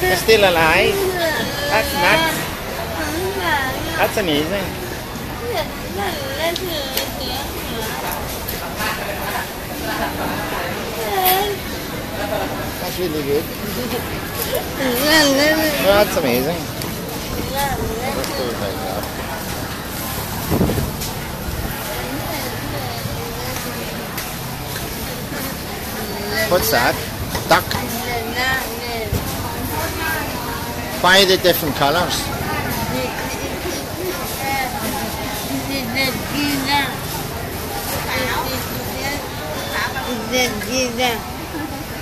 They're still alive. That's nuts. That's amazing. That's really good. Oh, that's amazing. Let's do it like that. What's that? Duck. Why the different colours?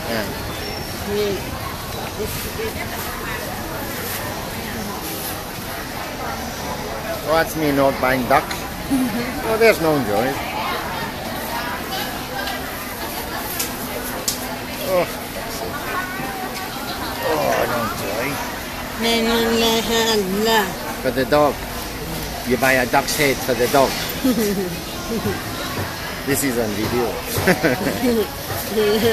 Yeah. Oh, that's me not buying duck. oh, there's no joy. Oh, no joy. For the dog. You buy a duck's head for the dog. this is on video. Oh.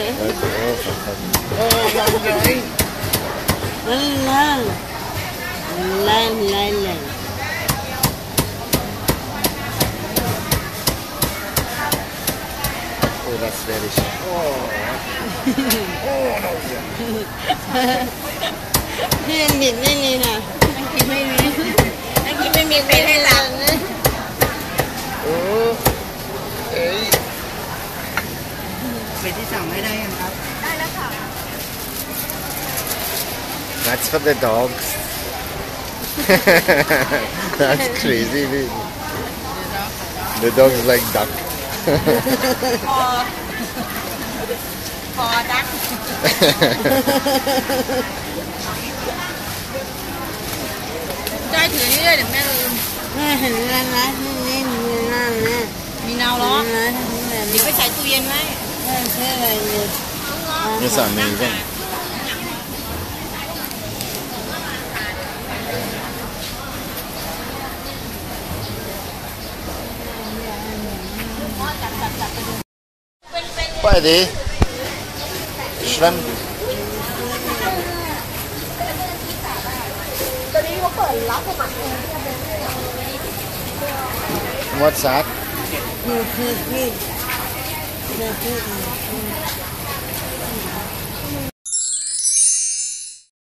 Oh, that's very sharp. Oh, oh, no joy. พี่ยังบิดไม่มีค่ะ กินไม่มีอันนี้ไม่มีไม่ให้หลับ Oh, hey. เป็ดที่สั่งไม่ได้ยังครับ ได้แล้วค่ะ That's for the dogs. That's crazy, baby. The dogs like duck. พอ trai thử đi để mẹ đi nào đó. Thì có trái tui yên đấy. Như sợ mình vậy. Pode ir. Shrimp. What's that?